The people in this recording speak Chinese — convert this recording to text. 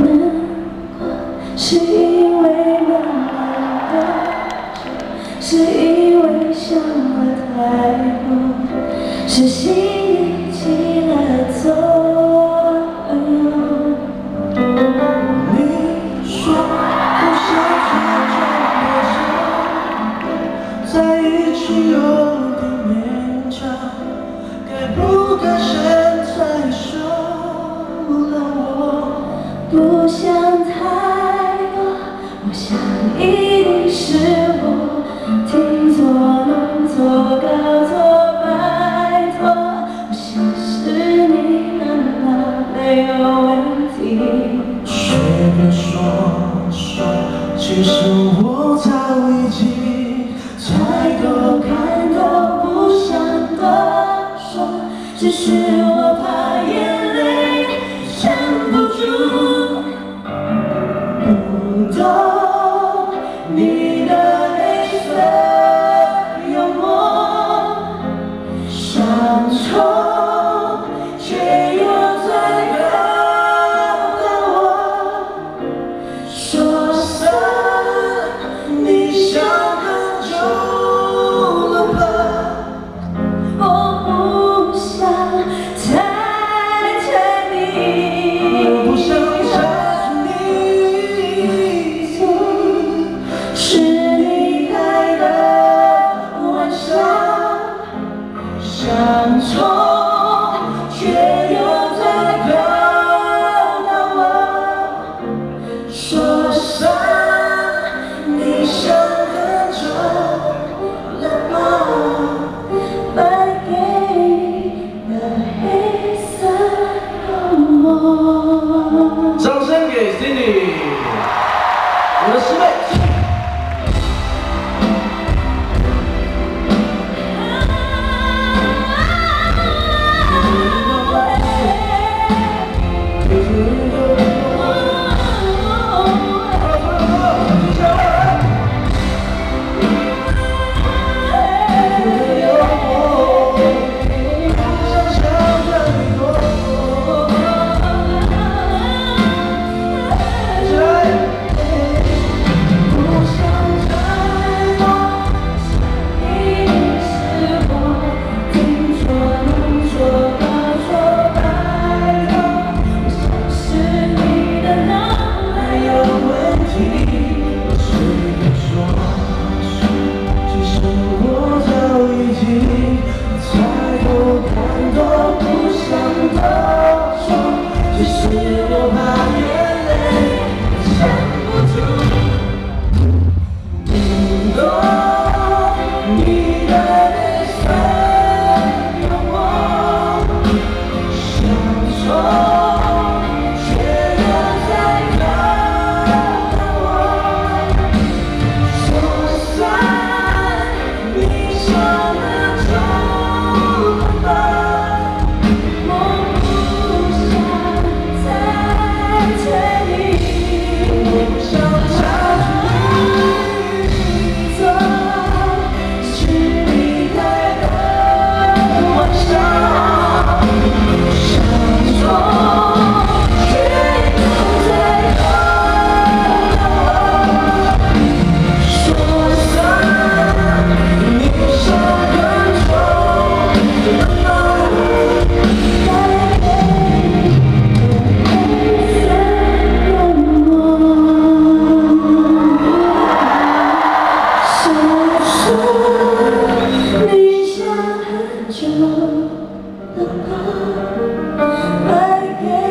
难过，是因为忙了，是因为想了太多，是心。我想一定是我听错弄错搞错拜托我想是你难道没有问题却不说说其实扇窗有太多不想懂。I can't